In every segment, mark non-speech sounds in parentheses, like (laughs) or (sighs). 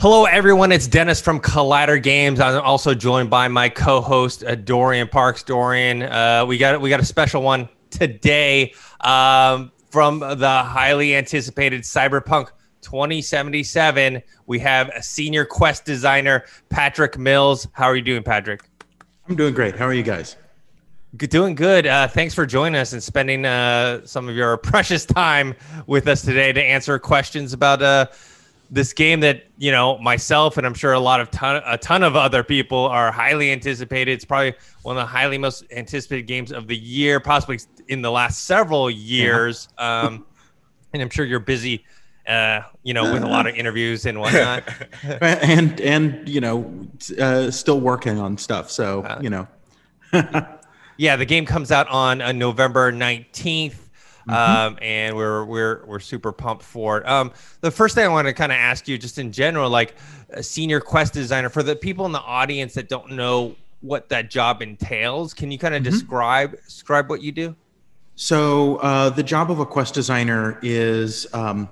Hello, everyone. It's Dennis from Collider Games. I'm also joined by my co-host uh, Dorian Parks. Dorian, uh, we got we got a special one today um, from the highly anticipated Cyberpunk 2077. We have a senior quest designer Patrick Mills. How are you doing, Patrick? I'm doing great. How are you guys? Good, doing good. Uh, thanks for joining us and spending uh, some of your (laughs) precious time with us today to answer questions about uh, this game that you know myself and I'm sure a lot of ton a ton of other people are highly anticipated. It's probably one of the highly most anticipated games of the year, possibly in the last several years. Yeah. (laughs) Um, and I'm sure you're busy, uh, you know, with a lot of interviews and whatnot. (laughs) and and you know, uh, still working on stuff. So uh, you know. (laughs) yeah, the game comes out on uh, November 19th. Mm-hmm. Um, and we're we're we're super pumped for it. Um, the first thing I want to kind of ask you, just in general, like a senior quest designer, for the people in the audience that don't know what that job entails, can you kind of mm-hmm. describe describe what you do? So uh, the job of a quest designer is um,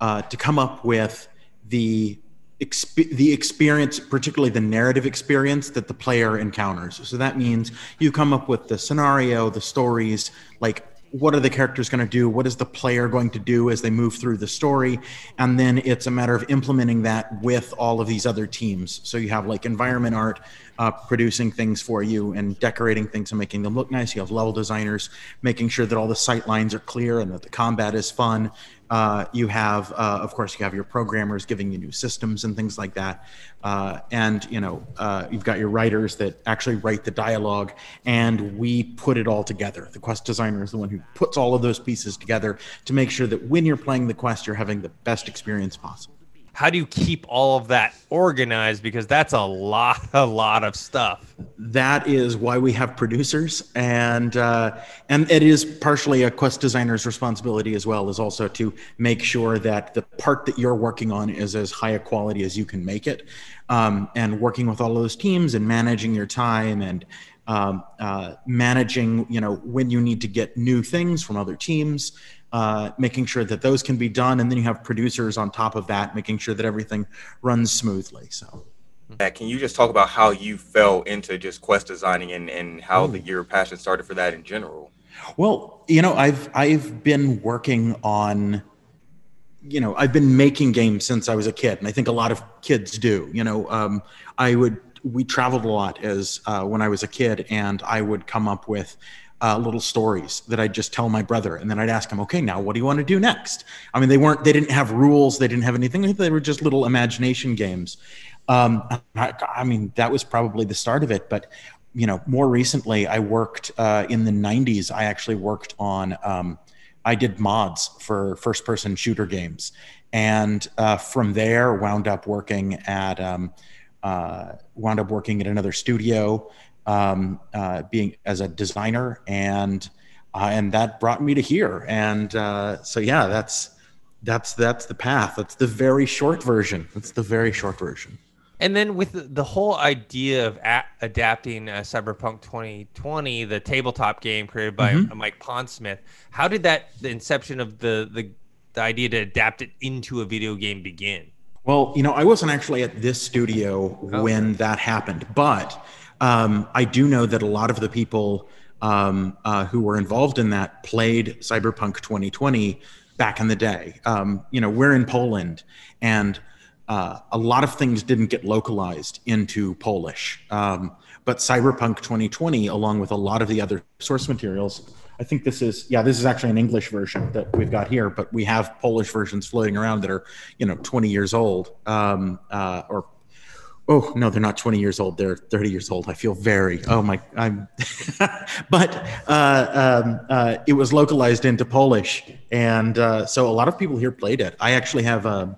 uh, to come up with the exp- the experience, particularly the narrative experience that the player encounters. So that means you come up with the scenario, the stories, like what are the characters going to do? What is the player going to do as they move through the story? And then it's a matter of implementing that with all of these other teams. So you have like environment art uh, producing things for you and decorating things and making them look nice. You have level designers making sure that all the sight lines are clear and that the combat is fun uh, you have, uh, of course, you have your programmers giving you new systems and things like that, uh, and you know uh, you've got your writers that actually write the dialogue, and we put it all together. The quest designer is the one who puts all of those pieces together to make sure that when you're playing the quest, you're having the best experience possible how do you keep all of that organized? Because that's a lot (laughs) a lot of stuff. That is why we have producers and uh, and it is partially a quest designer's responsibility as well is also to make sure that the part that you're working on is as high a quality as you can make it. Um, and working with all of those teams and managing your time and um, uh, managing you know when you need to get new things from other teams uh, making sure that those can be done, and then you have producers on top of that, making sure that everything runs smoothly. So. Can you just talk about how you fell into just quest designing and, and how the, your passion started for that in general? Well, you know, I've I've been working on you know, I've been making games since I was a kid, and I think a lot of kids do. You know, um, I would we traveled a lot as uh, when I was a kid, and I would come up with uh, little stories that I'd just tell my brother, and then I'd ask him, "Okay, now what do you want to do next?" I mean, they weren't, they didn't have rules, they didn't have anything. They were just little imagination games. Um, I, I, mean, that was probably the start of it. But you know, more recently, I worked uh, in the '90s. I actually worked on, um, I did mods for first-person shooter games, and uh, from there, wound up working at. Um, uh, wound up working at another studio um, uh, being as a designer, and uh, and that brought me to here. And uh, so yeah, that's that's that's the path. That's the very short version. That's the very short version. And then with the whole idea of a- adapting uh, Cyberpunk 2020, the tabletop game created by mm-hmm. Mike Pondsmith, how did that the inception of the, the the idea to adapt it into a video game begin? Well, you know, I wasn't actually at this studio oh. when that happened, but um, I do know that a lot of the people um, uh, who were involved in that played Cyberpunk 2020 back in the day. Um, you know, we're in Poland, and uh, a lot of things didn't get localized into Polish. Um, but Cyberpunk 2020, along with a lot of the other source materials, I think this is yeah, this is actually an English version that we've got here, but we have Polish versions floating around that are you know 20 years old um, uh, or oh no they're not 20 years old they're 30 years old. I feel very oh my i'm (laughs) but uh, um, uh, it was localized into polish. And uh, so a lot of people here played it. I actually have a, um,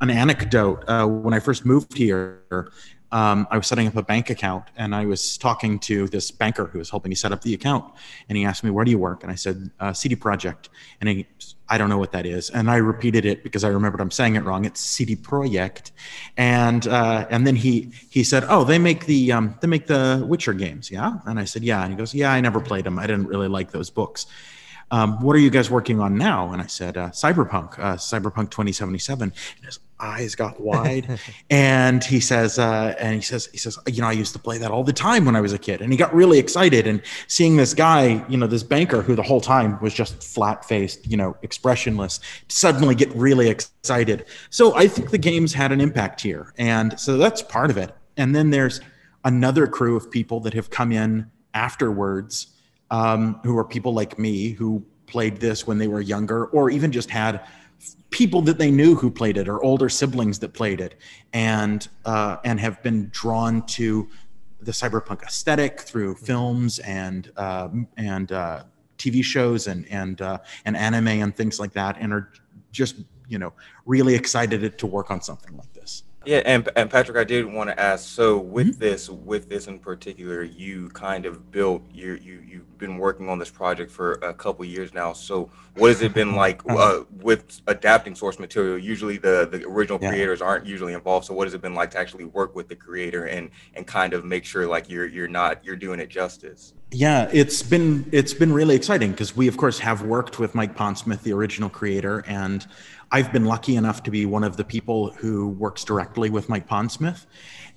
an anecdote uh, when i first moved here um, I was setting up a bank account and I was talking to this banker who was helping me set up the account. And he asked me, Where do you work? And I said, uh, CD Projekt. And he, I don't know what that is. And I repeated it because I remembered I'm saying it wrong. It's CD Projekt. And uh, and then he he said, Oh, they make the um, they make the Witcher games, yeah? And I said, Yeah. And he goes, Yeah, I never played them. I didn't really like those books. um, what are you guys working on now? And I said, uh, Cyberpunk, uh, Cyberpunk 2077. And his eyes got wide, and he says, uh, and he says, he says, you know, I used to play that all the time when I was a kid, and he got really excited. And seeing this guy, you know, this banker who the whole time was just flat faced, you know, expressionless, suddenly get really excited. So I think the game's had an impact here, and so that's part of it. And then there's another crew of people that have come in afterwards um, who are people like me who played this when they were younger or even just had people that they knew who played it or older siblings that played it and uh, and have been drawn to the cyberpunk aesthetic through films and uh, and uh, TV shows and and uh, and anime and things like that and are just you know really excited to work on something like. Yeah, and and Patrick, I did want to ask. So with mm-hmm. this, with this in particular, you kind of built you you you've been working on this project for a couple years now. So what has it been like uh-huh. uh, with adapting source material? Usually the the original yeah. creators aren't usually involved. So what has it been like to actually work with the creator and and kind of make sure like you're you're not you're doing it justice? Yeah, it's been it's been really exciting because we of course have worked with Mike Pondsmith, the original creator, and I've been lucky enough to be one of the people who works directly with Mike Pondsmith.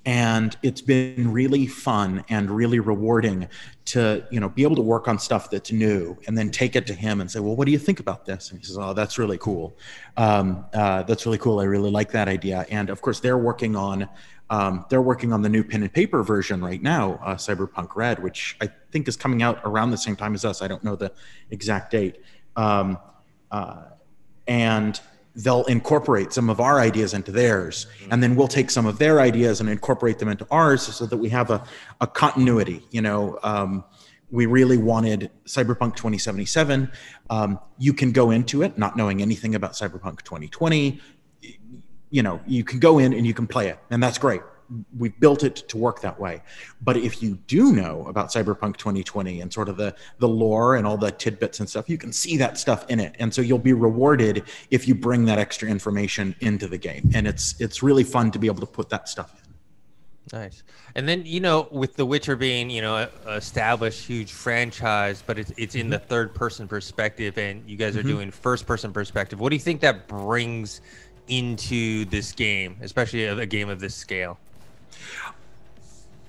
And it's been really fun and really rewarding to, you know, be able to work on stuff that's new and then take it to him and say, well, what do you think about this? And he says, oh, that's really cool. Um, uh, that's really cool. I really like that idea. And of course, they're working on um, they're working on the new pen and paper version right now, uh, Cyberpunk Red, which I think is coming out around the same time as us. I don't know the exact date. Um, uh, and they'll incorporate some of our ideas into theirs. And then we'll take some of their ideas and incorporate them into ours so that we have a, a continuity you know um, we really wanted cyberpunk 2077 um, you can go into it not knowing anything about cyberpunk 2020 you know you can go in and you can play it and that's great we've built it to work that way. But if you do know about Cyberpunk 2020 and sort of the the lore and all the tidbits and stuff, you can see that stuff in it, and so you'll be rewarded if you bring that extra information into the game. And it's it's really fun to be able to put that stuff in. Nice. And then you know, with The Witcher being you know established huge franchise, but it's it's in mm-hmm. the third person perspective, and you guys are mm-hmm. doing first person perspective. What do you think that brings? into this game, especially a, a game of this scale?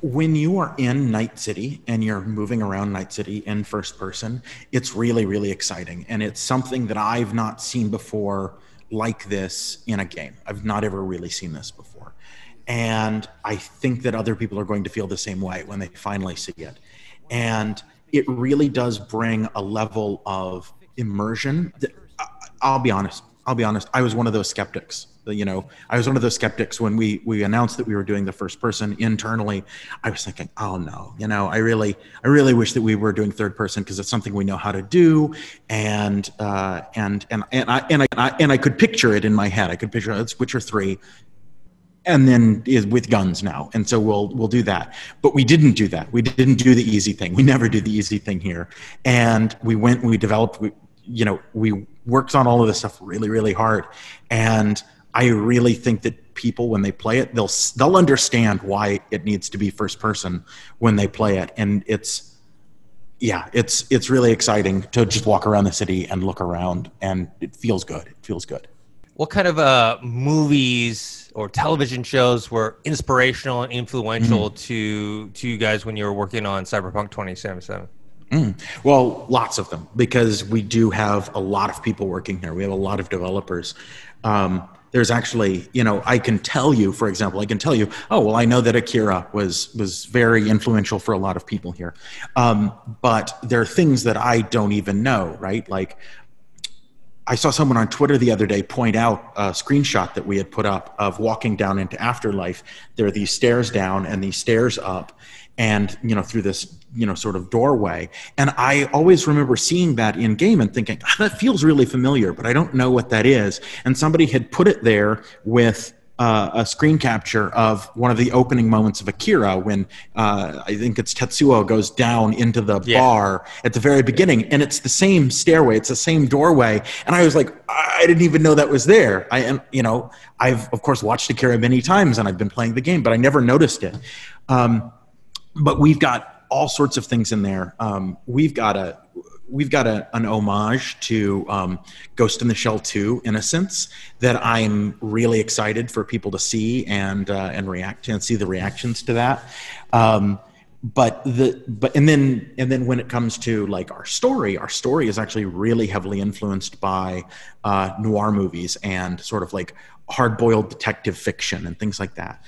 When you are in Night City and you're moving around Night City in first person, it's really, really exciting. And it's something that I've not seen before like this in a game. I've not ever really seen this before. And I think that other people are going to feel the same way when they finally see it. And it really does bring a level of immersion. That, I'll be honest. I'll be honest. I was one of those skeptics you know, I was one of those skeptics when we we announced that we were doing the first person internally. I was thinking, oh no, you know, I really I really wish that we were doing third person because it's something we know how to do, and uh, and and and I and I, and I could picture it in my head. I could picture it's Witcher three and then is with guns now. And so we'll we'll do that. But we didn't do that. We didn't do the easy thing. We never do the easy thing here. And we went we developed we, you know we worked on all of this stuff really really hard. And I really think that people when they play it, they'll they'll understand why it needs to be first person when they play it, and it's yeah, it's it's really exciting to just walk around the city and look around, and it feels good. It feels good. What kind of uh, movies or television shows were inspirational and influential mm. to to you guys when you were working on Cyberpunk 2077? Mm. Well, lots of them because we do have a lot of people working here. We have a lot of developers. Um, there's actually you know i can tell you for example i can tell you oh well i know that akira was was very influential for a lot of people here. Um, but there are things that i don't even know right? Like i saw someone on twitter the other day point out a screenshot that we had put up of walking down into afterlife. There are these stairs down and these stairs up and you know through this you know sort of doorway and i always remember seeing that in game and thinking oh, that feels really familiar but i don't know what that is and somebody had put it there with uh, a screen capture of one of the opening moments of Akira when uh, I think it's Tetsuo goes down into the yeah. bar at the very beginning, and it's the same stairway, it's the same doorway, and I was like, I didn't even know that was there. I am, you know, I've of course watched Akira many times, and I've been playing the game, but I never noticed it. Um, but we've got all sorts of things in there. Um, we've got a we've got a, an homage to um, Ghost in the Shell 2 Innocence that I'm really excited for people to see and uh, and react to and see the reactions to that. Um, but the but and then and then when it comes to like our story, our story is actually really heavily influenced by uh, noir movies and sort of like hard boiled detective fiction and things like that.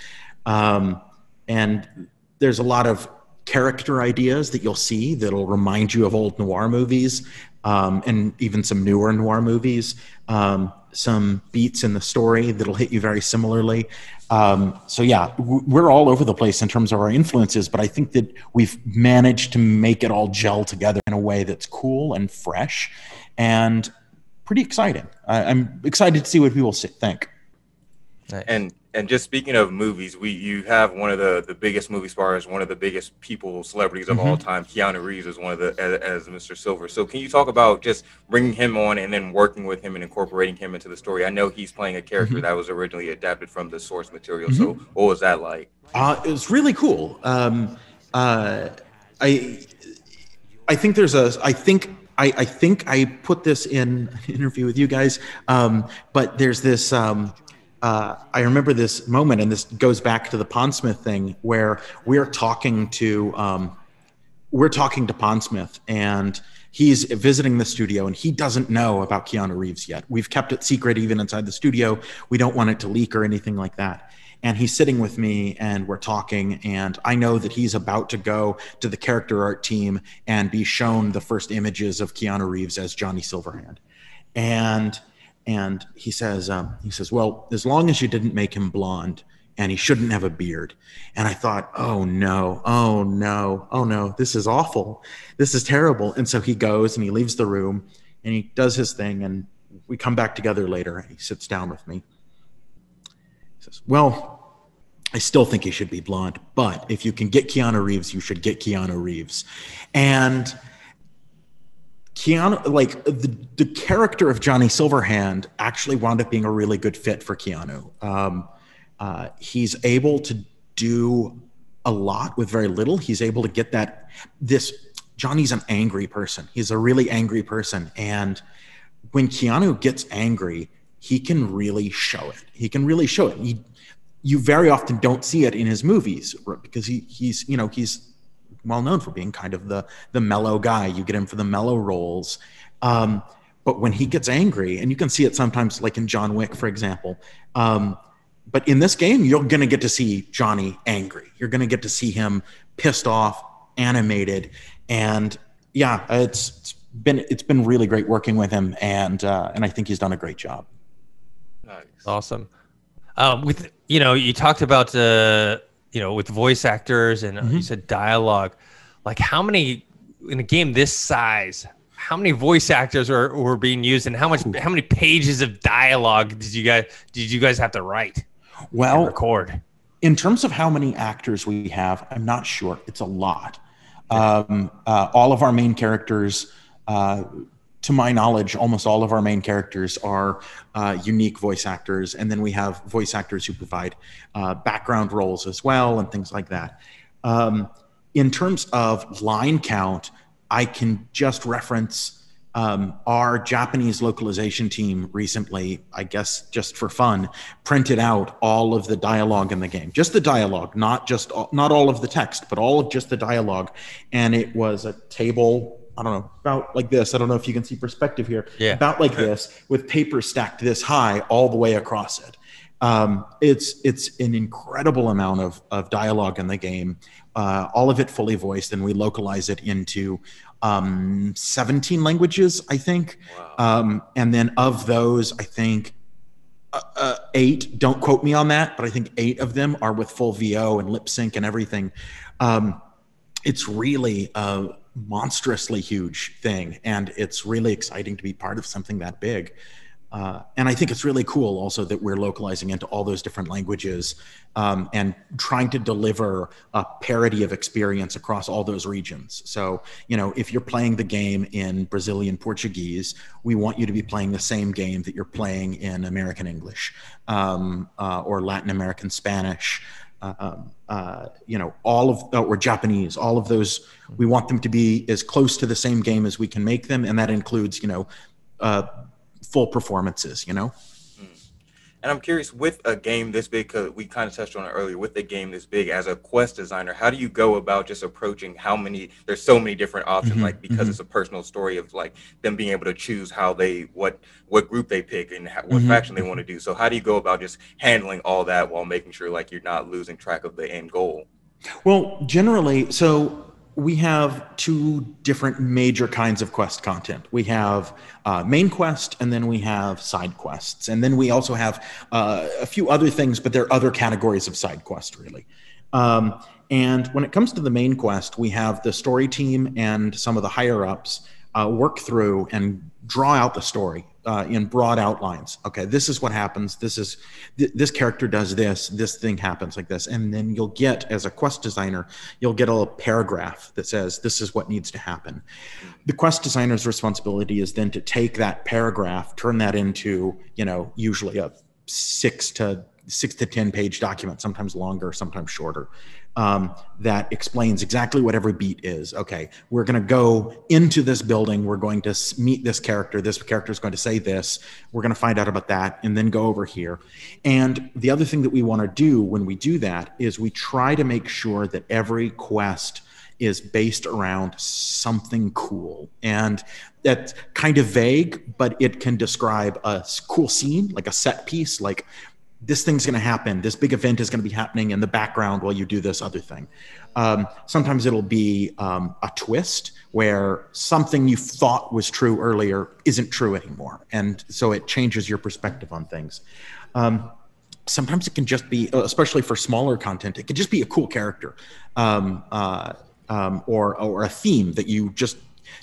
Um, and there's a lot of character ideas that you'll see that'll remind you of old noir movies um, and even some newer noir movies. Um, some beats in the story that'll hit you very similarly. Um, so yeah, we're all over the place in terms of our influences, but I think that we've managed to make it all gel together in a way that's cool and fresh, and pretty exciting. I, am excited to see what people think. Nice. And and just speaking of movies, we you have one of the the biggest movie stars, one of the biggest people celebrities of mm-hmm. all time. Keanu Reeves is one of the as, as, Mr. Silver. So can you talk about just bringing him on and then working with him and incorporating him into the story? I know he's playing a character mm-hmm. that was originally adapted from the source material. Mm-hmm. So what was that like? Uh, it was really cool. Um, uh, I I think there's a I think I, I, think I put this in an interview with you guys, um, but there's this um, uh, I remember this moment, and this goes back to the Pondsmith thing, where we're talking to um, we're talking to Pondsmith, and he's visiting the studio, and he doesn't know about Keanu Reeves yet. We've kept it secret even inside the studio. We don't want it to leak or anything like that. And he's sitting with me, and we're talking, and I know that he's about to go to the character art team and be shown the first images of Keanu Reeves as Johnny Silverhand, and and he says, um, he says, well, as long as you didn't make him blonde, and he shouldn't have a beard. And I thought, oh no, oh no, oh no, this is awful, this is terrible. And so he goes and he leaves the room, and he does his thing, and we come back together later. And he sits down with me. He says, well. I still think he should be blonde, but if you can get Keanu Reeves, you should get Keanu Reeves. And Keanu, like the, the character of Johnny Silverhand, actually wound up being a really good fit for Keanu. Um, uh, he's able to do a lot with very little. He's able to get that. This Johnny's an angry person. He's a really angry person, and when Keanu gets angry, he can really show it. He can really show it. He, you very often don't see it in his movies because he, he's you know he's well known for being kind of the the mellow guy. You get him for the mellow roles. Um, but when he gets angry, and you can see it sometimes, like in John Wick, for example. Um, but in this game, you're going to get to see Johnny angry. You're going to get to see him pissed off, animated, and yeah, it's, it's been it's been really great working with him, and uh, and I think he's done a great job. Nice. Awesome. Um, with you know, you talked about uh, you know, with voice actors and mm-hmm. you said dialogue, like how many in a game this size, how many voice actors were, were being used and how much how many pages of dialogue did you guys did you guys have to write? Well, record. In terms of how many actors we have, I'm not sure. It's a lot. Um, uh, all of our main characters uh, to my knowledge, almost all of our main characters are uh, unique voice actors, and then we have voice actors who provide uh, background roles as well and things like that. Um, in terms of line count, I can just reference um, our Japanese localization team recently, I guess just for fun, printed out all of the dialogue in the game, just the dialogue, not just not all of the text, but all of just the dialogue, and it was a table I don't know, about like this. I don't know if you can see perspective here. Yeah. About like this with paper stacked this high all the way across it. Um, it's it's an incredible amount of, of dialogue in the game, uh, all of it fully voiced, and we localize it into um, 17 languages, I think. Wow. Um, and then of those, I think uh, uh, eight, don't quote me on that, but I think eight of them are with full VO and lip sync and everything. Um, it's really uh, monstrously huge thing and it's really exciting to be part of something that big. Uh, and i think it's really cool also that we're localizing into all those different languages um, and trying to deliver a parity of experience across all those regions. So you know if you're playing the game in brazilian portuguese we want you to be playing the same game that you're playing in american english um, uh, or latin american spanish um, uh, you know, all of uh, or Japanese, all of those. We want them to be as close to the same game as we can make them, and that includes, you know, uh, full performances. You know. And I'm curious, with a game this big, because we kind of touched on it earlier, with a game this big, as a quest designer, how do you go about just approaching how many? There's so many different options, mm-hmm, like because mm-hmm. it's a personal story of like them being able to choose how they what what group they pick and how, what mm-hmm. faction they want to do. So how do you go about just handling all that while making sure like you're not losing track of the end goal? Well, generally, so we have two different major kinds of quest content. We have uh, main quest, and then we have side quests, and then we also have uh, a few other things, but there are other categories of side quest, really. Um, and when it comes to the main quest, we have the story team and some of the higher ups uh, work through and draw out the story uh, in broad outlines. Okay, this is what happens. This is th- this character does this. This thing happens like this, and then you'll get as a quest designer, you'll get a paragraph that says this is what needs to happen. The quest designer's responsibility is then to take that paragraph, turn that into you know usually a six to six to ten page document, sometimes longer, sometimes shorter um, that explains exactly what every beat is. Okay, we're going to go into this building. We're going to meet this character. This character is going to say this. We're going to find out about that and then go over here. And the other thing that we want to do when we do that is we try to make sure that every quest is based around something cool. And that's kind of vague, but it can describe a cool scene, like a set piece, like this thing's going to happen. This big event is going to be happening in the background while you do this other thing. Um, sometimes it'll be um, a twist where something you thought was true earlier isn't true anymore. And so it changes your perspective on things. Um, sometimes it can just be, especially for smaller content, it can just be a cool character um, uh, um, or, or a theme that you just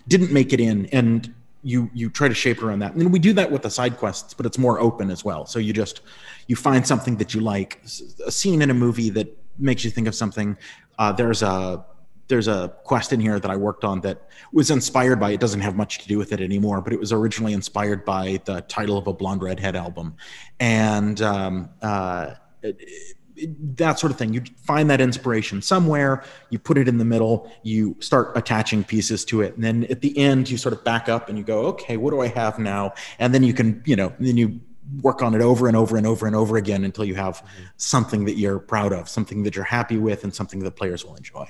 didn't make it in. And you you try to shape around that. And we do that with the side quests but it's more open as well. So you just you find something that you like a scene in a movie that makes you think of something. Uh, there's a there's a quest in here that I worked on that was inspired by it doesn't have much to do with it anymore, but it was originally inspired by the title of a Blonde Redhead album, and um, uh, it, that sort of thing. You find that inspiration somewhere, you put it in the middle, you start attaching pieces to it, and then at the end you sort of back up and you go, okay, what do I have now? And then you can, you know, then you work on it over and over and over and over again until you have mm-hmm. something that you're proud of, something that you're happy with, and something that players will enjoy.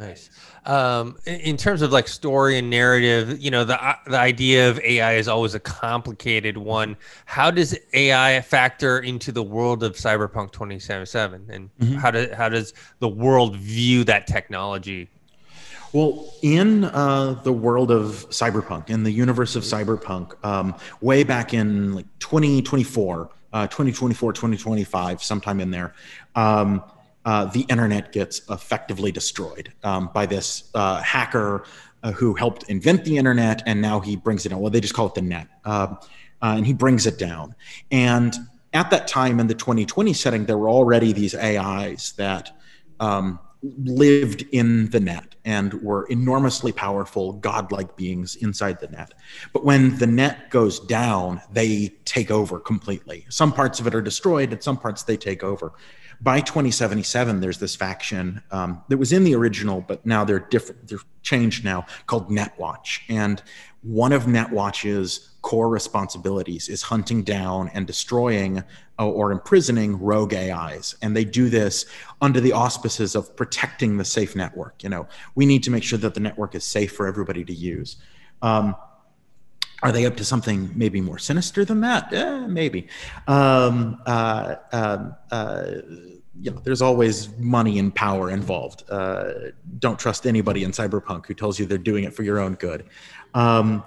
Nice. Um, in terms of like story and narrative, you know, the uh, the idea of AI is always a complicated one. How does AI factor into the world of Cyberpunk 2077, and mm-hmm. how does how does the world view that technology? Well, in uh, the world of cyberpunk, in the universe of cyberpunk, um, way back in like 2024, uh, 2024, 2025, sometime in there, um, uh, the internet gets effectively destroyed um, by this uh, hacker uh, who helped invent the internet, and now he brings it down. Well, they just call it the net, um, uh, and he brings it down. And at that time, in the 2020 setting, there were already these AIs that um, lived in the net and were enormously powerful, godlike beings inside the net. But when the net goes down, they take over completely. Some parts of it are destroyed, and some parts they take over by 2077, there's this faction um, that was in the original, but now they're different. They're changed now, called Netwatch. And one of Netwatch's core responsibilities is hunting down and destroying uh, or imprisoning rogue AIs. And they do this under the auspices of protecting the safe network. You know, we need to make sure that the network is safe for everybody to use. Um, are they up to something maybe more sinister than that? Eh, maybe. Um, uh, um, uh, you know, there's always money and power involved. Uh, don't trust anybody in cyberpunk who tells you they're doing it for your own good. Um,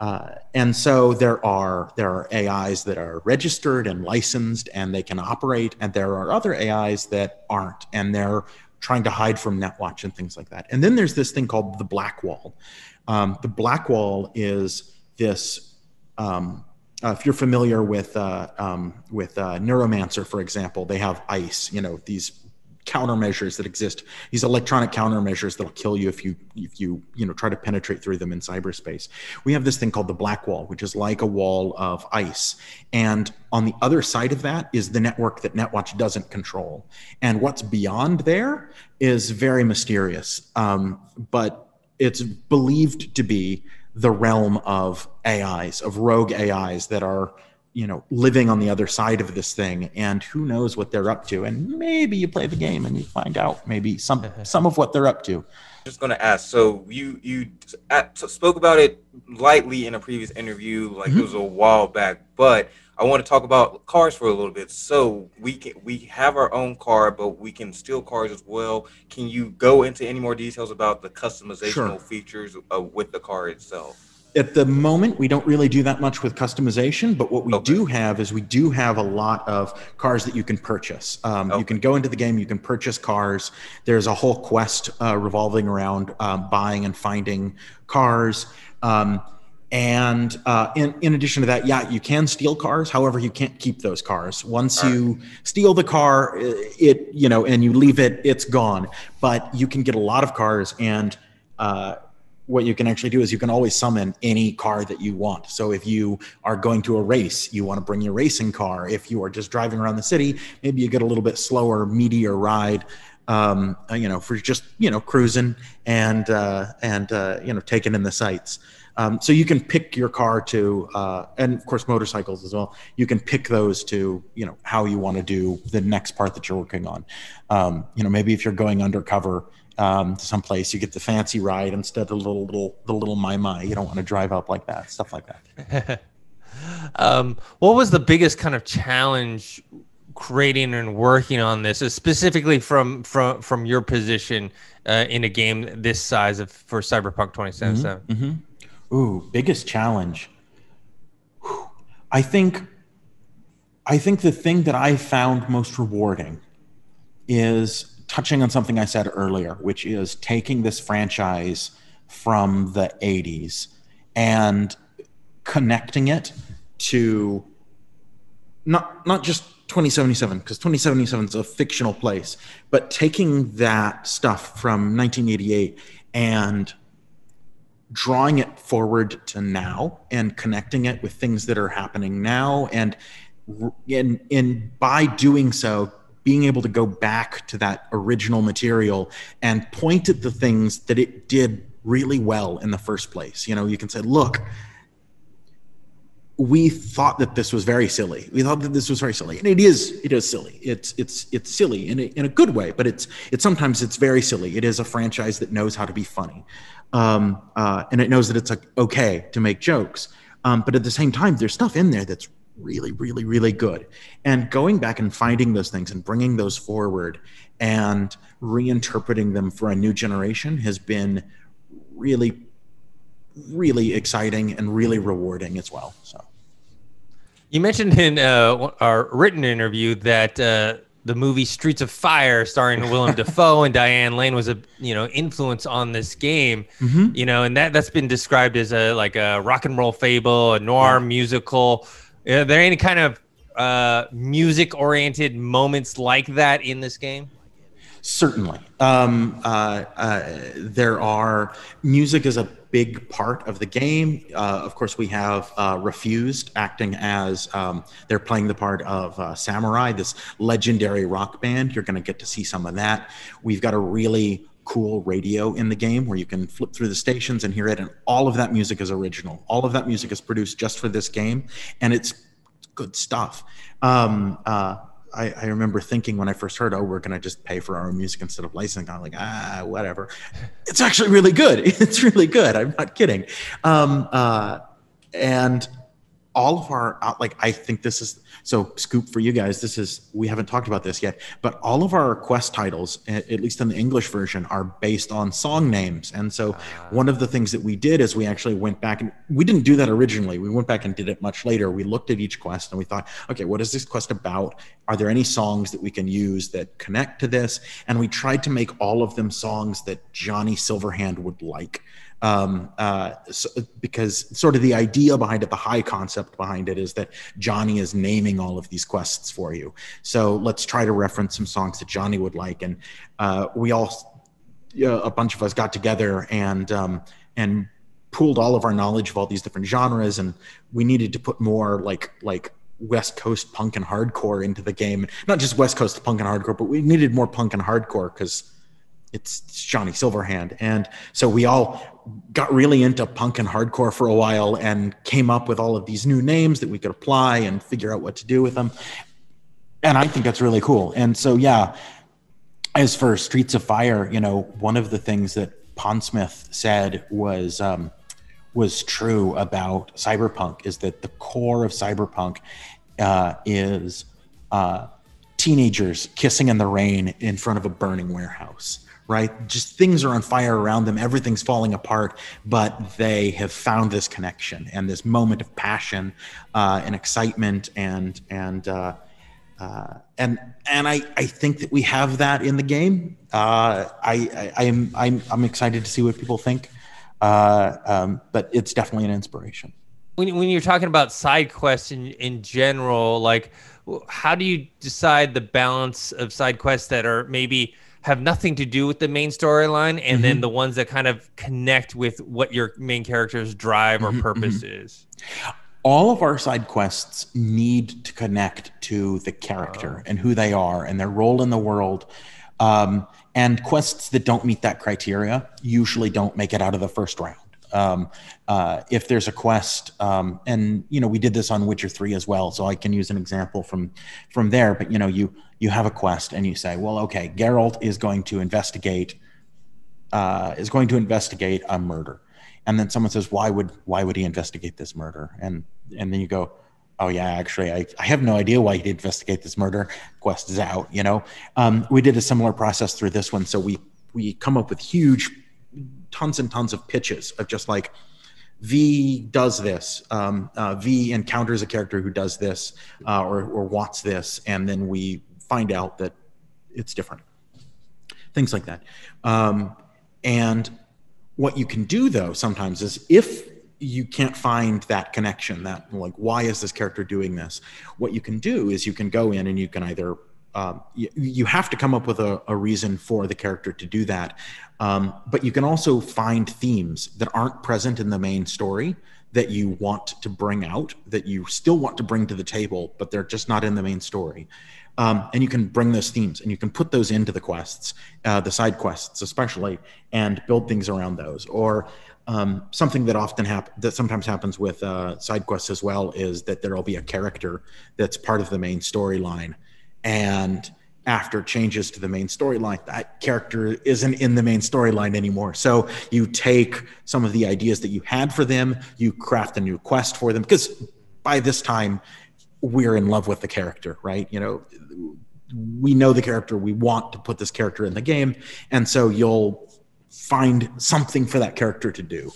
uh, and so there are there are AIs that are registered and licensed and they can operate, and there are other AIs that aren't, and they're trying to hide from Netwatch and things like that. And then there's this thing called the Black Wall. Um, the Black Wall is this um, uh, if you're familiar with uh, um, with uh, Neuromancer, for example, they have ice. You know these countermeasures that exist. These electronic countermeasures that'll kill you if you if you you know try to penetrate through them in cyberspace. We have this thing called the black wall, which is like a wall of ice, and on the other side of that is the network that NetWatch doesn't control. And what's beyond there is very mysterious, um, but it's believed to be the realm of AIs, of rogue AIs that are you know living on the other side of this thing and who knows what they're up to and maybe you play the game and you find out maybe some (laughs) some of what they're up to just going to ask so you you at, spoke about it lightly in a previous interview like mm-hmm. it was a while back but i want to talk about cars for a little bit so we can we have our own car but we can steal cars as well can you go into any more details about the customizational sure. features uh, with the car itself at the moment we don't really do that much with customization but what we okay. do have is we do have a lot of cars that you can purchase um, okay. you can go into the game you can purchase cars there's a whole quest uh, revolving around um, buying and finding cars um, and uh, in, in addition to that yeah you can steal cars however you can't keep those cars once All you steal the car it you know and you leave it it's gone but you can get a lot of cars and uh, what you can actually do is you can always summon any car that you want. So if you are going to a race, you want to bring your racing car. If you are just driving around the city, maybe you get a little bit slower, meatier ride, um, you know, for just you know cruising and uh, and uh, you know taking in the sights. Um, so you can pick your car to, uh, and of course motorcycles as well. You can pick those to, you know, how you want to do the next part that you're working on. Um, you know, maybe if you're going undercover, um, to some place. You get the fancy ride instead of the little little the little my my. You don't want to drive up like that. Stuff like that. (laughs) um, what was the biggest kind of challenge creating and working on this, specifically from from from your position uh, in a game this size of for Cyberpunk 2077? Mm-hmm, mm-hmm. Ooh, biggest challenge. I think I think the thing that I found most rewarding is touching on something I said earlier, which is taking this franchise from the 80s and connecting it to not not just 2077 because 2077 is a fictional place but taking that stuff from 1988 and drawing it forward to now and connecting it with things that are happening now and in in by doing so being able to go back to that original material and point at the things that it did really well in the first place. You know, you can say, look, we thought that this was very silly. We thought that this was very silly, and it is. It is silly. It's it's it's silly in a, in a good way, but it's it's sometimes it's very silly. It is a franchise that knows how to be funny, um, uh, and it knows that it's like okay to make jokes. Um, but at the same time, there's stuff in there that's really, really, really good. And going back and finding those things and bringing those forward and reinterpreting them for a new generation has been really, really exciting and really rewarding as well. So, you mentioned in uh, our written interview that uh, the movie Streets of Fire, starring Willem (laughs) Dafoe and Diane Lane, was a you know influence on this game. Mm-hmm. You know, and that that's been described as a like a rock and roll fable, a noir yeah. musical. Are there any kind of uh, music oriented moments like that in this game? Certainly. Um, uh, uh, there are music is a big part of the game. Uh, of course, we have uh, Refused acting as um, they're playing the part of uh, Samurai, this legendary rock band. You're going to get to see some of that. We've got a really cool radio in the game where you can flip through the stations and hear it and all of that music is original all of that music is produced just for this game and it's good stuff um, uh, I, I, remember thinking when I first heard, oh, we're going to just pay for our own music instead of licensing. I'm like, ah, whatever. It's actually really good. (laughs) It's really good. I'm not kidding. Um, uh, and all of our, like, I think this is so, scoop for you guys. This is we haven't talked about this yet, but all of our quest titles, at least in the English version, are based on song names. And so, uh, one of the things that we did is we actually went back and we didn't do that originally. We went back and did it much later. We looked at each quest and we thought, okay, what is this quest about? Are there any songs that we can use that connect to this? And we tried to make all of them songs that Johnny Silverhand would like. Um, uh, so, because sort of the idea behind it, the high concept behind it, is that Johnny is naming all of these quests for you. So let's try to reference some songs that Johnny would like, and uh, we all, a bunch of us, got together and um, and pooled all of our knowledge of all these different genres, and we needed to put more like like West Coast punk and hardcore into the game. Not just West Coast punk and hardcore, but we needed more punk and hardcore because it's Johnny Silverhand. And so we all got really into punk and hardcore for a while and came up with all of these new names that we could apply and figure out what to do with them. And I think that's really cool. And so, yeah, as for Streets of Fire, you know, one of the things that Pondsmith said was, um, was true about cyberpunk is that the core of cyberpunk uh, is uh, teenagers kissing in the rain in front of a burning warehouse right just things are on fire around them everything's falling apart but they have found this connection and this moment of passion uh, and excitement and and uh, uh, and and I, I think that we have that in the game. Uh, I, I am I'm, I'm excited to see what people think. Uh, um, but it's definitely an inspiration. When, when you're talking about side quests in, in general, like how do you decide the balance of side quests that are maybe have nothing to do with the main storyline and mm-hmm. then the ones that kind of connect with what your main character's drive or mm-hmm, purpose mm-hmm. is? all of our side quests need to connect to the character oh. and who they are and their role in the world. Um, and quests that don't meet that criteria usually don't make it out of the first round. Um, uh, if there's a quest, um, and you know we did this on Witcher three as well, so I can use an example from from there. But you know you you have a quest and you say, well, okay, Geralt is going to investigate uh, is going to investigate a murder, and then someone says, why would why would he investigate this murder? And and then you go, oh yeah actually I, I have no idea why he'd investigate this murder. Quest is out you know? Um, we did a similar process through this one. So we we come up with huge tons and tons of pitches of just like v does this um, uh, v encounters a character who does this uh, or, or wants this. And then we find out that it's different. Things like that. Um, and what you can do though sometimes is if you can't find that connection that like why is this character doing this what you can do is you can go in and you can either um, you, you, have to come up with a, a, reason for the character to do that. Um, but you can also find themes that aren't present in the main story that you want to bring out that you still want to bring to the table but they're just not in the main story um, and you can bring those themes and you can put those into the quests uh, the side quests especially and build things around those. Or um, something that often happen that sometimes happens with uh, side quests as well is that there will be a character that's part of the main storyline, and after changes to the main storyline, that character isn't in the main storyline anymore. So you take some of the ideas that you had for them, you craft a new quest for them. Because by this time we're in love with the character, right? You know, we know the character, we want to put this character in the game, and so you'll find something for that character to do.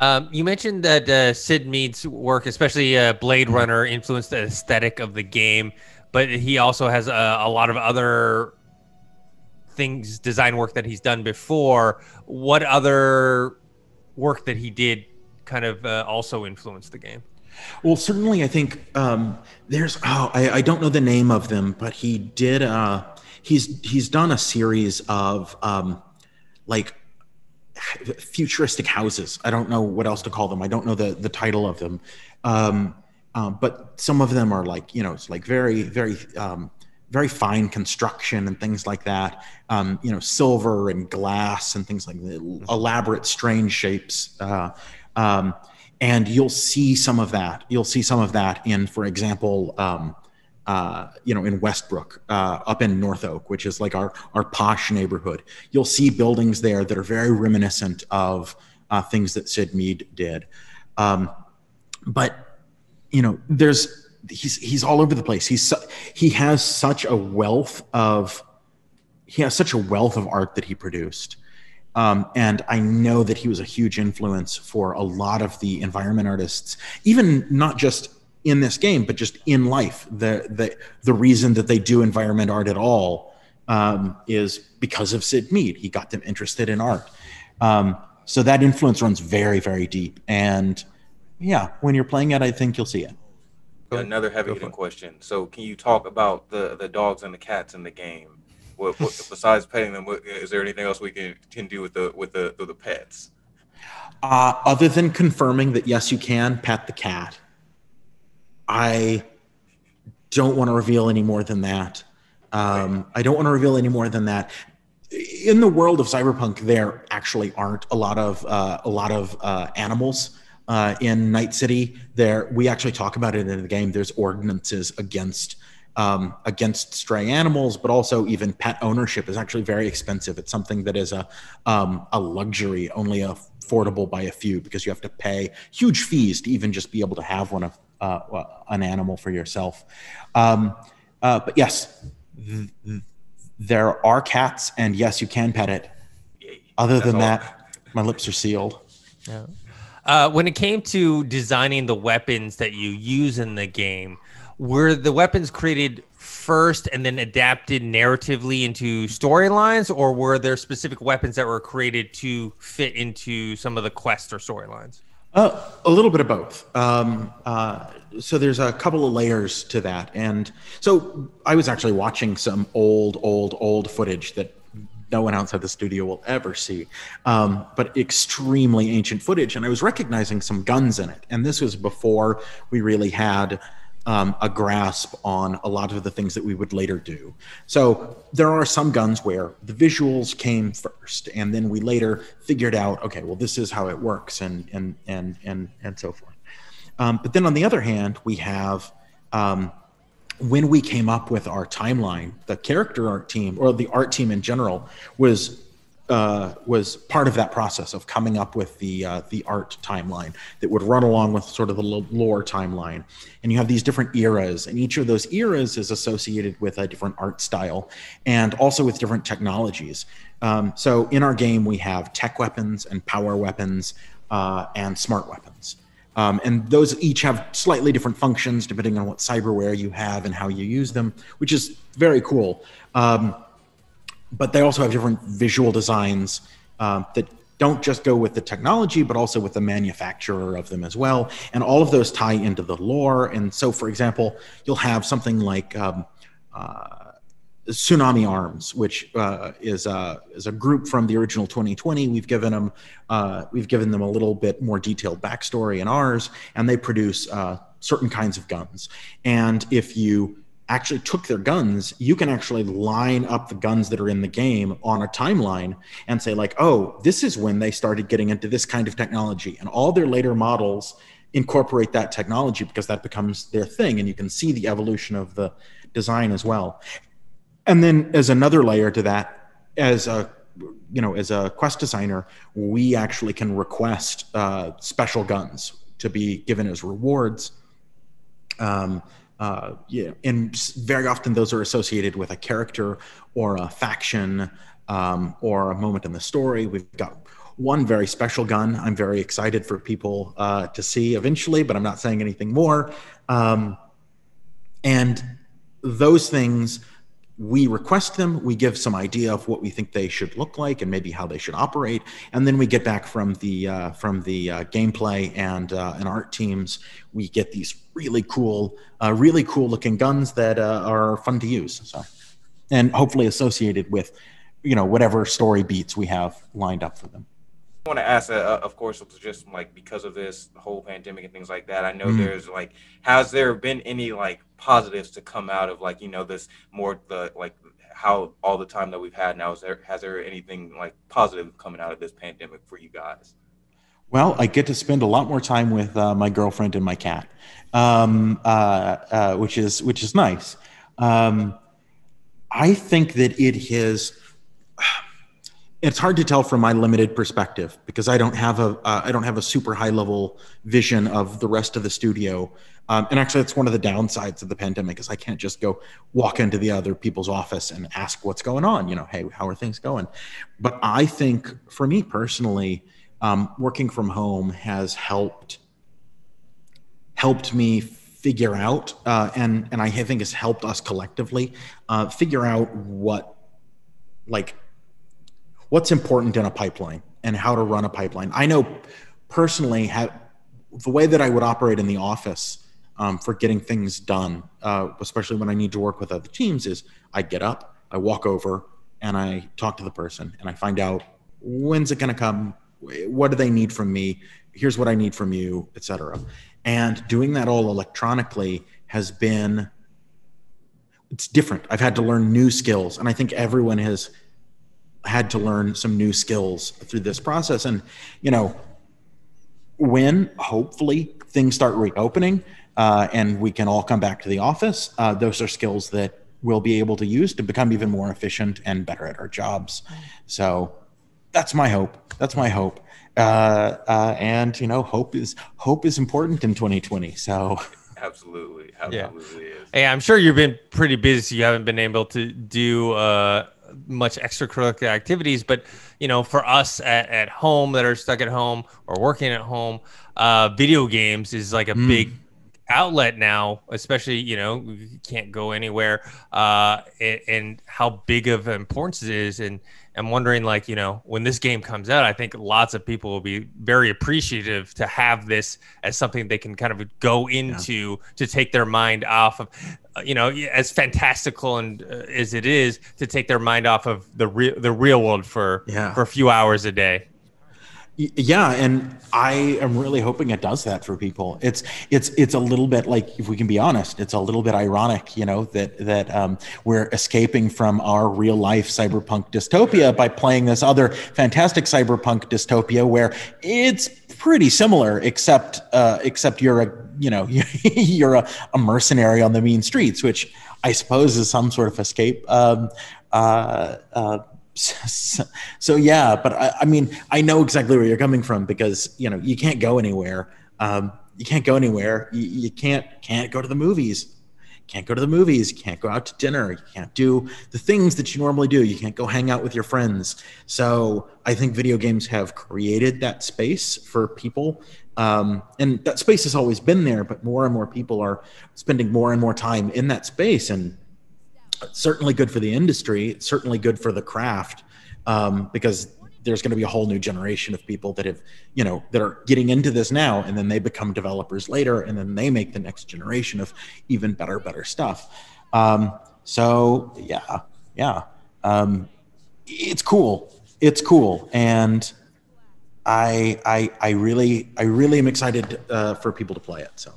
Um, you mentioned that uh, Syd Mead's work, especially uh, Blade. Runner, influenced the aesthetic of the game, but he also has a, a, lot of other things, design work that he's done before. What other work that he did kind of uh, also influenced the game? Well, certainly, I think um, there's. Oh, I, I, don't know the name of them, but he did. Uh, he's he's done a series of um, like futuristic houses. I don't know what else to call them. I don't know the the title of them, um, um, but some of them are like you know it's like very very um, very fine construction and things like that. Um, you know, silver and glass and things like that, elaborate, strange shapes. Uh, um, and you'll see some of that. You'll see some of that in, for example, um, uh, you know, in Westbrook, uh, up in North Oak, which is like our our posh neighborhood. You'll see buildings there that are very reminiscent of uh, things that Syd Mead did. Um, but you know, there's he's he's all over the place. He's he has such a wealth of he has such a wealth of art that he produced. Um, and I know that he was a huge influence for a lot of the environment artists, even not just in this game, but just in life. The the the reason that they do environment art at all um, is because of Syd Mead. He got them interested in art, Um, so that influence runs very, very deep. And yeah, when you're playing it, I think you'll see it. Another heavy hitting question. So, can you talk about the the dogs and the cats in the game? What, what besides petting them, what, is there anything else we can can do with the with the with the pets? Uh, other than confirming that yes, you can pet the cat, I don't want to reveal any more than that. Um, I don't want to reveal any more than that. In the world of cyberpunk, there actually aren't a lot of uh, a lot of uh, animals uh, in Night City. There, we actually talk about it in the game. There's ordinances against um, against stray animals, but also even pet ownership is actually very expensive. It's something that is a um, a luxury, only affordable by a few, because you have to pay huge fees to even just be able to have one of uh, an animal for yourself. Um, uh, but yes, th- th- there are cats, and yes, you can pet it. Other That's than all. that, my lips are sealed. Yeah. Uh, when it came to designing the weapons that you use in the game, were the weapons created first and then adapted narratively into storylines, or were there specific weapons that were created to fit into some of the quests or storylines? Uh, a little bit of both. Um, uh, so there's a couple of layers to that, and so I was actually watching some old, old, old footage that no one outside the studio will ever see, um, but extremely ancient footage. And I was recognizing some guns in it. And this was before we really had um, a grasp on a lot of the things that we would later do. So there are some guns where the visuals came first, and then we later figured out, okay, well, this is how it works, and and and and and so forth. Um, but then on the other hand, we have um, when we came up with our timeline, the character art team or the art team in general was uh, was part of that process of coming up with the uh, the art timeline that would run along with sort of the lore timeline. And you have these different eras, and each of those eras is associated with a different art style and also with different technologies. Um, so in our game, we have tech weapons and power weapons uh, and smart weapons. Um, and those each have slightly different functions depending on what cyberware you have and how you use them, which is very cool. Um, but they also have different visual designs um, that don't just go with the technology, but also with the manufacturer of them as well. And all of those tie into the lore. And so, for example, you'll have something like um, uh, Tsunami Arms, which uh, is a is a group from the original 2020. We've given them uh, we've given them a little bit more detailed backstory in ours, and they produce uh, certain kinds of guns. And if you actually took their guns, you can actually line up the guns that are in the game on a timeline and say like, oh, this is when they started getting into this kind of technology, and all their later models incorporate that technology because that becomes their thing, and you can see the evolution of the design as well. And then as another layer to that as a you know as a quest designer we actually can request uh, special guns to be given as rewards. Um, uh, yeah, and very often those are associated with a character or a faction um, or a moment in the story. We've got one very special gun. I'm very excited for people uh, to see eventually, but I'm not saying anything more. Um, and those things we request them we give some idea of what we think they should look like and maybe how they should operate and then we get back from the uh, from the uh, gameplay and uh, and art teams we get these really cool uh, really cool looking guns that uh, are fun to use so and hopefully associated with you know whatever story beats we have lined up for them I want to ask, uh, of course, just like because of this whole pandemic and things like that. I know mm-hmm. there's like, has there been any like positives to come out of like you know this more the like how all the time that we've had now? Is there has there anything like positive coming out of this pandemic for you guys? Well, I get to spend a lot more time with uh, my girlfriend and my cat, um, uh, uh which is which is nice. Um, I think that it has (sighs) it's hard to tell from my limited perspective because I don't have a uh, I don't have a super high level vision of the rest of the studio. Um, and actually, that's one of the downsides of the pandemic is I can't just go walk into the other people's office and ask what's going on. You know, hey, how are things going? But I think for me personally, um, working from home has helped helped me figure out, uh, and and I think has helped us collectively uh, figure out what like what's important in a pipeline and how to run a pipeline. I know personally have the way that I would operate in the office um, for getting things done, uh, especially when I need to work with other teams, is I get up, I walk over, and I talk to the person, and I find out when's it going to come, what do they need from me, here's what I need from you, etc. And doing that all electronically has been it's different. I've had to learn new skills, and I think everyone has had to learn some new skills through this process. And you know, when hopefully things start reopening uh, and we can all come back to the office, uh, those are skills that we'll be able to use to become even more efficient and better at our jobs. So that's my hope. That's my hope. Uh, uh and you know, hope is hope is important in 2020. So. Absolutely, (laughs) absolutely yeah. is. Hey, I'm sure you've been pretty busy. You haven't been able to do uh, much extracurricular activities, but you know, for us at, at home that are stuck at home or working at home, uh, video games is like a mm. big outlet now, especially you know you can't go anywhere, uh, and, and, how big of importance it is. And I'm wondering, like you know, when this game comes out, I think lots of people will be very appreciative to have this as something they can kind of go into yeah. to take their mind off of, uh, you know, as fantastical and uh, as it is to take their mind off of the real the real world for yeah. for a few hours a day. Yeah, and I am really hoping it does that for people. It's it's it's a little bit like, if we can be honest, it's a little bit ironic, you know, that that um, we're escaping from our real life cyberpunk dystopia by playing this other fantastic cyberpunk dystopia where it's pretty similar, except uh, except you're a you know (laughs) you're a, a mercenary on the mean streets, which I suppose is some sort of escape. Um, uh, uh, so, (laughs) so, yeah, but I, I, mean, I know exactly where you're coming from because you know you can't go anywhere. Um, you can't go anywhere. You, you, can't can't go to the movies. Can't go to the movies. You can't go out to dinner. You can't do the things that you normally do. You can't go hang out with your friends. So I think video games have created that space for people. Um, and that space has always been there, but more and more people are spending more and more time in that space. And certainly good for the industry. Certainly good for the craft um, because there's going to be a whole new generation of people that have, you know, that are getting into this now, and then they become developers later, and then they make the next generation of even better, better stuff. Um, so yeah, yeah, um, it's cool. It's cool, and I, I, I really, I really am excited uh, for people to play it. So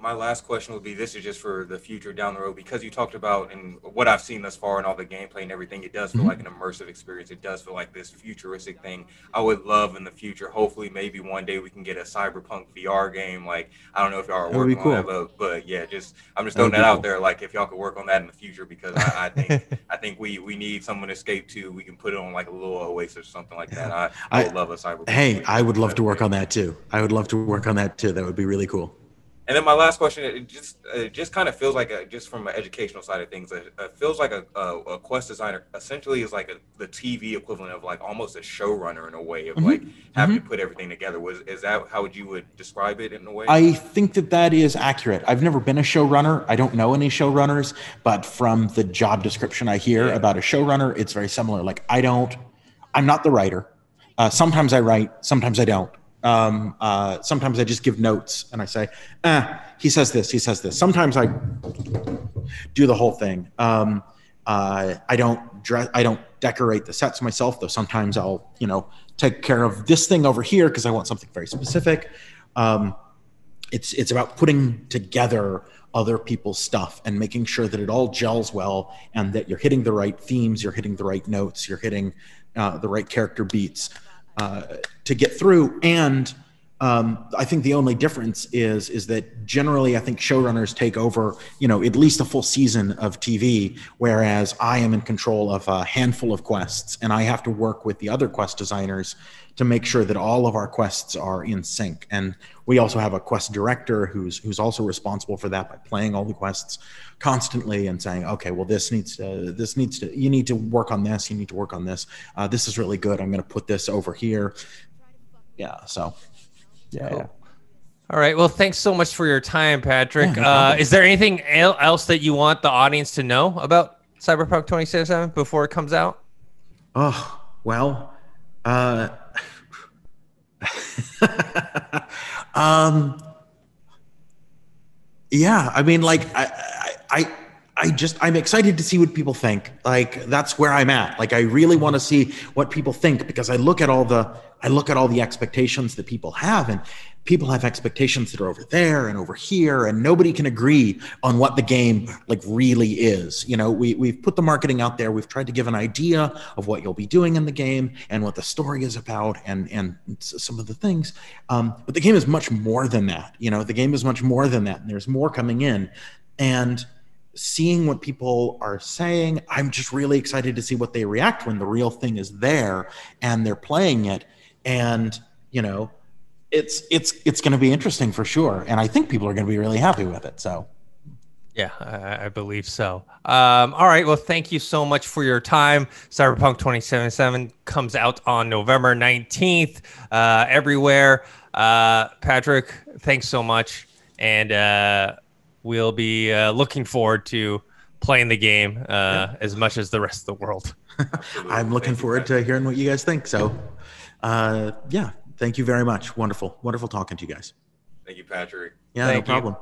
my last question would be this is just for the future down the road because you talked about and what I've seen thus far and all the gameplay and everything, it does feel mm-hmm. like an immersive experience. It does feel like this futuristic thing. I would love in the future, hopefully, maybe one day we can get a cyberpunk VR game. Like I don't know if y'all are working cool. on that, but, but yeah, just I'm just throwing that, that out cool. there. Like if y'all could work on that in the future because I, I think (laughs) I think we we need someone to escape to. We can put it on like a little Oasis or something like that. I, I, I would love a cyberpunk. Hey, I would love to work on that too. I would love to work on that too. That would be really cool. And then my last question, it just it just kind of feels like a, just from an educational side of things, it, it feels like a, a, a, quest designer essentially is like a, the TV equivalent of like almost a showrunner in a way of mm-hmm. like having mm-hmm. to put everything together. Was is that how would you would describe it in a way? I think that that is accurate. I've never been a showrunner. I don't know any showrunners, but from the job description I hear yeah. about a showrunner, it's very similar. Like I don't, I'm not the writer. Uh, sometimes I write, sometimes I don't. Um, uh, sometimes I just give notes and I say, eh, he says this, he says this. Sometimes I do the whole thing. Um, uh, I don't dress, I don't decorate the sets myself, though sometimes I'll, you know, take care of this thing over here because I want something very specific. Um, it's it's about putting together other people's stuff and making sure that it all gels well and that you're hitting the right themes, you're hitting the right notes, you're hitting uh, the right character beats uh, to get through. And um, I think the only difference is is that generally I think showrunners take over, you know, at least a full season of TV, whereas I am in control of a handful of quests, and I have to work with the other quest designers to make sure that all of our quests are in sync. And we also have a quest director who's who's also responsible for that by playing all the quests constantly and saying, okay, well this needs to this needs to you need to work on this, you need to work on this. Uh, this is really good. I'm going to put this over here. Yeah. So. Yeah. Cool. All right. Well, thanks so much for your time, Patrick. Yeah, uh, is there anything else that you want the audience to know about Cyberpunk 2077 before it comes out? Oh well, uh, (laughs) um, yeah, I mean, like I, I, I, I just I'm excited to see what people think. Like that's where I'm at. Like I really want to see what people think because I look at all the I look at all the expectations that people have and people have expectations that are over there and over here and nobody can agree on what the game like really is. You know we, we've put the marketing out there. We've tried to give an idea of what you'll be doing in the game and what the story is about and and some of the things. Um, but the game is much more than that. You know the game is much more than that and there's more coming in. And seeing what people are saying i'm just really excited to see what they react when the real thing is there and they're playing it. And you know it's it's it's going to be interesting for sure, and I think people are going to be really happy with it. So. Yeah, I, I believe so. Um, all right. Well, thank you so much for your time. Cyberpunk 2077 comes out on November 19th uh, everywhere. Uh, Patrick, thanks so much. And uh, we'll be uh, looking forward to playing the game uh, yeah. as much as the rest of the world. (laughs) I'm looking forward to hearing what you guys think. So, uh, yeah, Thank you very much. Wonderful, wonderful talking to you guys. Thank you, Patrick. Yeah, Thank no problem.